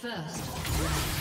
First.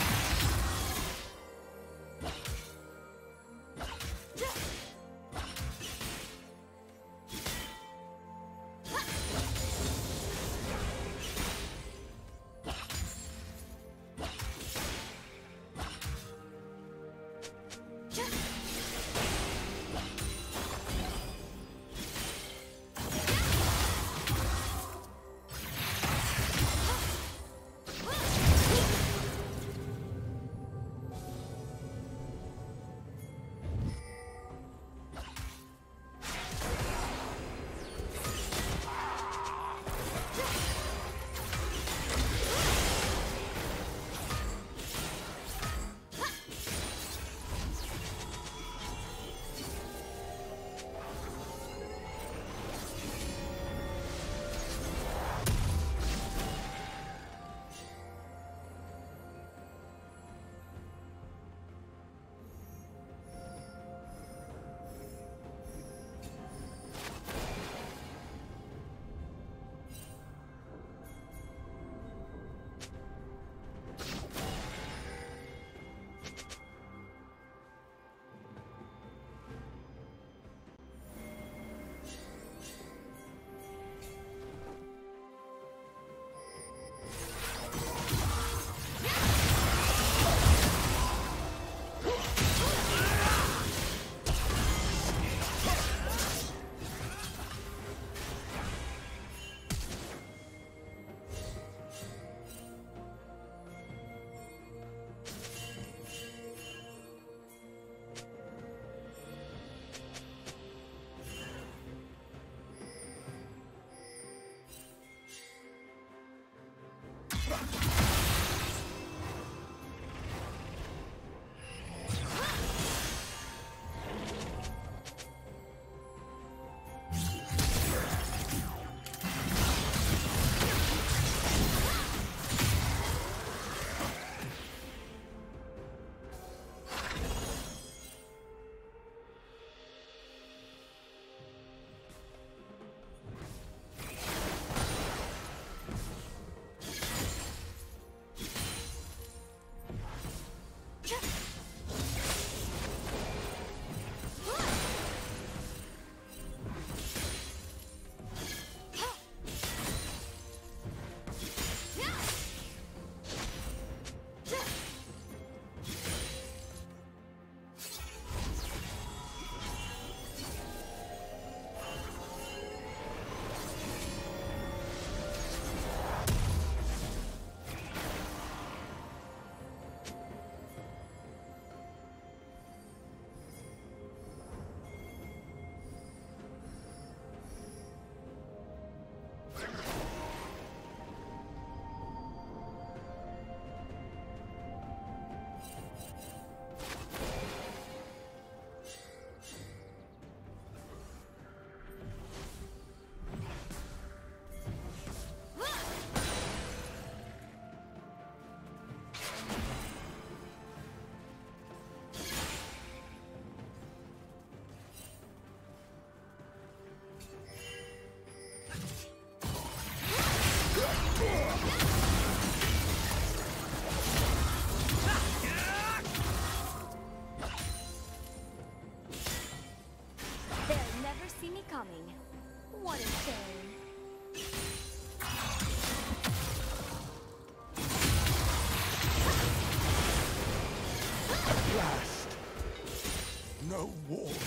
no war.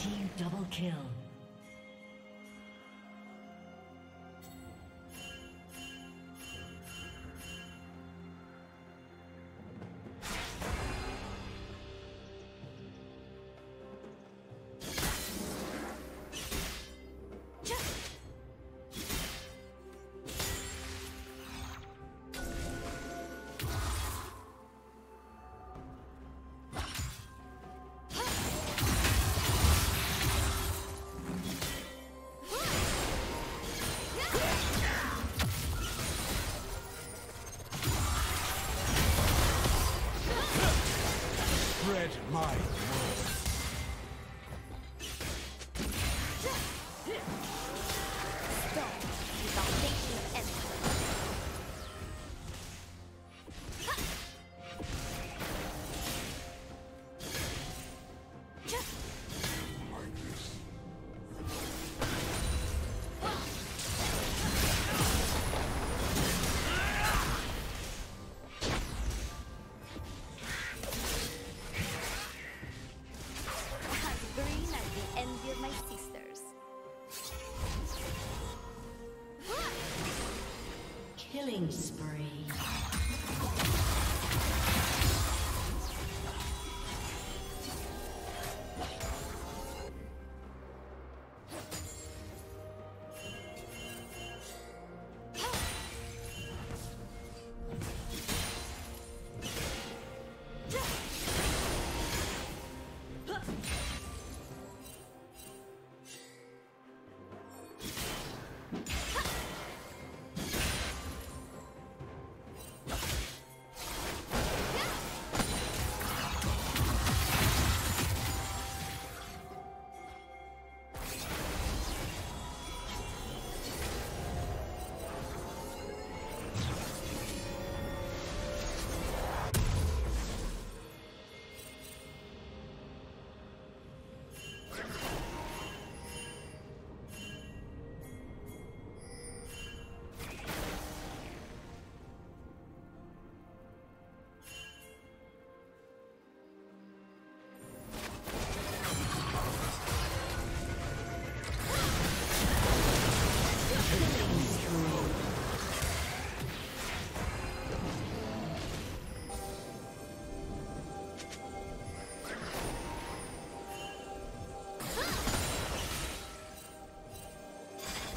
Team double kill.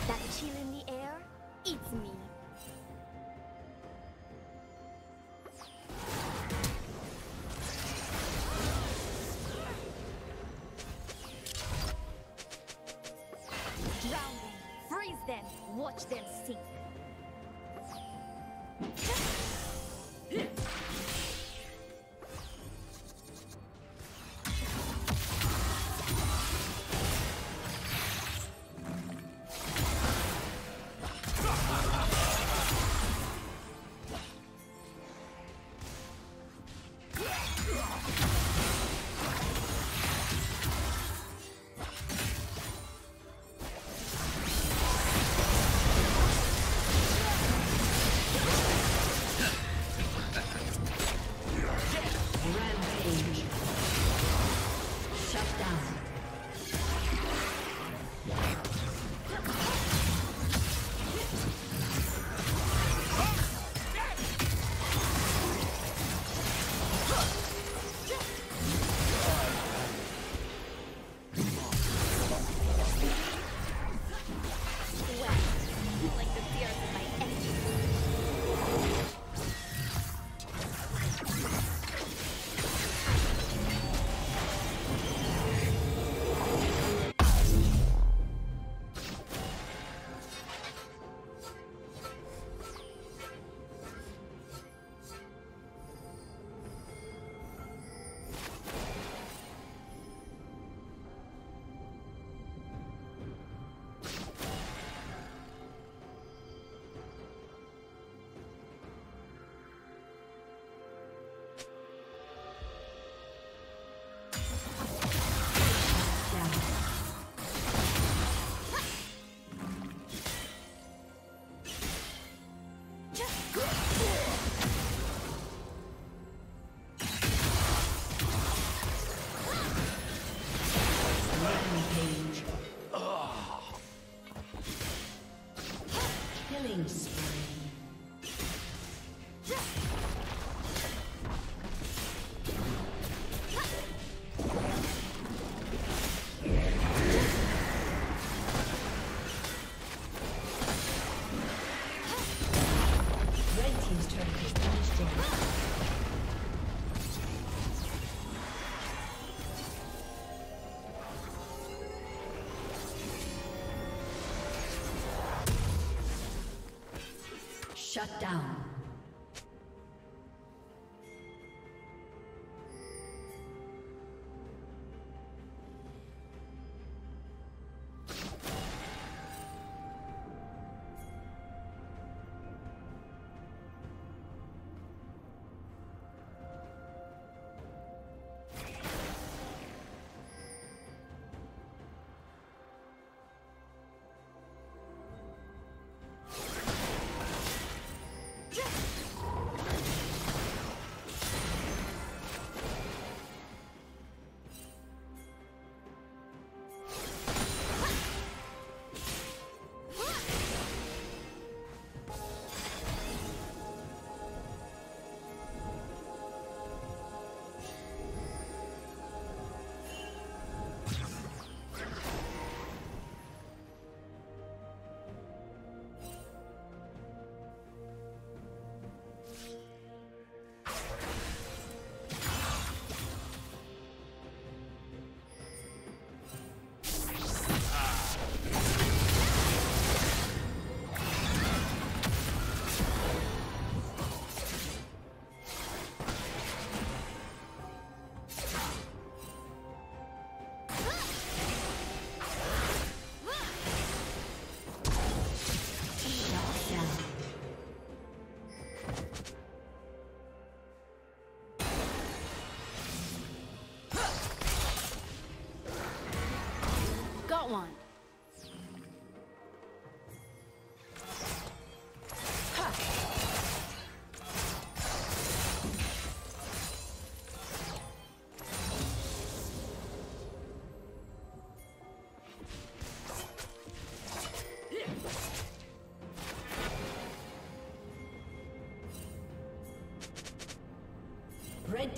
That chill in the air eats me. Drown them, freeze them, watch them sink. Killing spree. Shut down.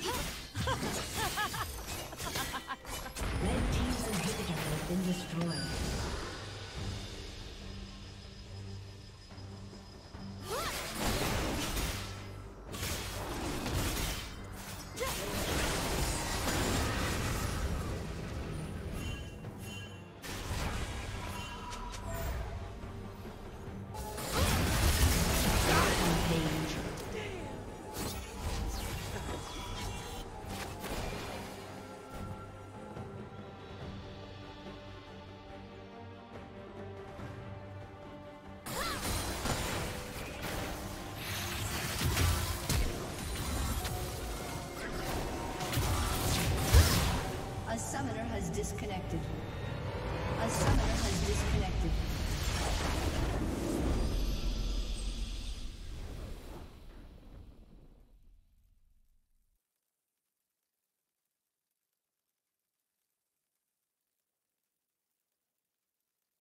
Huh?